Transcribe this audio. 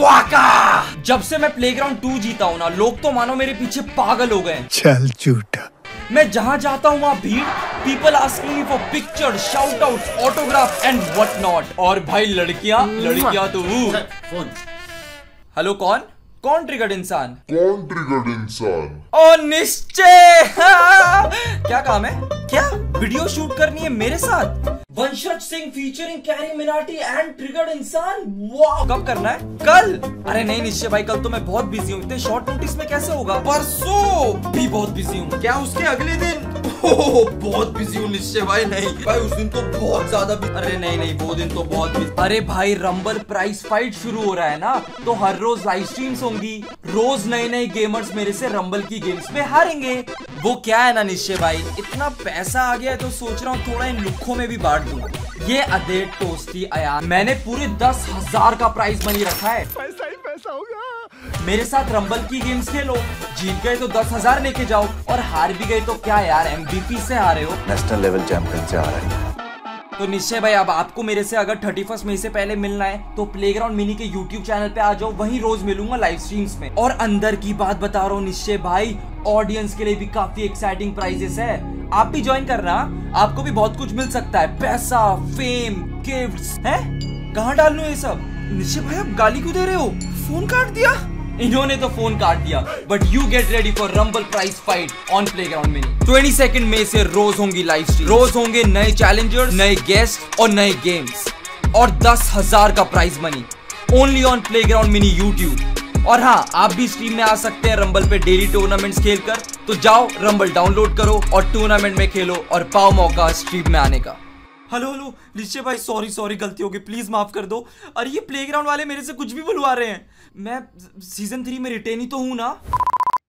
वाका! जब से मैं प्लेग्राउंड टू जीता हूँ ना लोग तो मानो मेरे पीछे पागल हो गए चल झूठा। मैं जहाँ जाता हूँ वहाँ भीड़ people asking for picture shout out autograph and what not और भाई लड़कियाँ लड़कियाँ तो फ़ोन हेलो कौन? कौन ट्रिगर्ड इंसान? कौन ट्रिगर्ड इंसान? ओ निश्चय! क्या काम है? क्या? वीडियो शूट करनी है मेरे साथ? Vanshaj Singh featuring Carry Minati and Triggered Insaan. कब करना है? कल। अरे नहीं निश्चय भाई कल तो मैं बहुत बिज़ी हूँ। इतने शॉर्ट नोटिस में कैसे होगा? परसों भी बहुत बिज़ी हूँ। क्या उसके अगले दिन? ओह, बहुत बिज़ी हूँ निश्चय भाई नहीं। भाई उस दिन तो बहुत ज़्यादा अरे नहीं नहीं वो दिन तो बहुत busy। अरे भाई रंबल प्राइस फाइट शुरू हो रहा है ना? तो हर रोज लाइव स्ट्रीम्स होंगी। रोज नए नए गेमर्स मेरे से रंबल की गेम्स में हारेंगे। वो क्या है ना निश्चय भाई? इतना पैसा आ गया है तो सोच रहा हूँ थोड़ा इन लुखों में भी बांट दू। ये अदेर टोस्टी आया मैंने पूरे दस हज़ार का प्राइस मनी रखा है। पैसा ही पैसा होगा। मेरे साथ रंबल की गेम्स खेलो। जीत गए तो दस हज़ार लेके जाओ। और हार भी गए तो क्या यार एमबीपी से हारे हो। नेशनल लेवल चैंपियन से हारे रहा है। तो निश्चय भाई, अब आपको मेरे से अगर थर्टी फ़र्स्ट मई से पहले मिलना है तो प्ले ग्राउंड मिनी के यूट्यूब चैनल पे आ जाओ, वहीं रोज मिलूँगा लाइव स्ट्रीम्स में। और अंदर की बात बता रहा हूँ, निश्चय भाई ऑडियंस के लिए भी काफ़ी एक्साइटिंग प्राइजेस है। आप भी ज्वाइन करना, आपको भी बहुत कुछ मिल सकता है। पैसा फेम गिफ्ट है? कहाँ डाल लूँ ये सब? निश्चय भाई, आप गाली क्यों दे रहे हो? फ़ोन काट दिया। इन्होंने तो फ़ोन काट दिया but you get ready for rumble prize fight on Playground Mini twenty second में से रोज होंगी लाइव स्ट्रीम रोज होंगे नए चैलेंजर्स नए गेस्ट और नए गेम्स और दस हज़ार का prize money only on Playground Mini YouTube और हाँ आप भी स्ट्रीम में आ सकते हैं रंबल पे डेली टूर्नामेंट्स खेलकर। तो जाओ रंबल डाउनलोड करो और टूर्नामेंट में खेलो और पाओ मौका स्ट्रीम में आने का। हेलो हेलो निश्चय भाई सॉरी सॉरी गलती हो गई प्लीज़ माफ़ कर दो अरे ये प्लेग्राउंड वाले मेरे से कुछ भी बुलवा रहे हैं मैं सीज़न थ्री में रिटेन ही तो हूँ ना